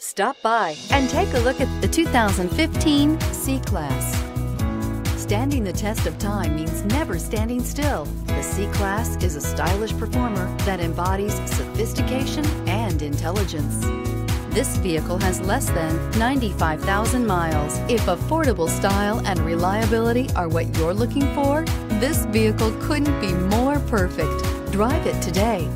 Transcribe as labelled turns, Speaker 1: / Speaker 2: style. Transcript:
Speaker 1: Stop by and take a look at the 2015 C-Class. Standing the test of time means never standing still. The C-Class is a stylish performer that embodies sophistication and intelligence. This vehicle has less than 95,000 miles. If affordable style and reliability are what you're looking for, this vehicle couldn't be more perfect. Drive it today.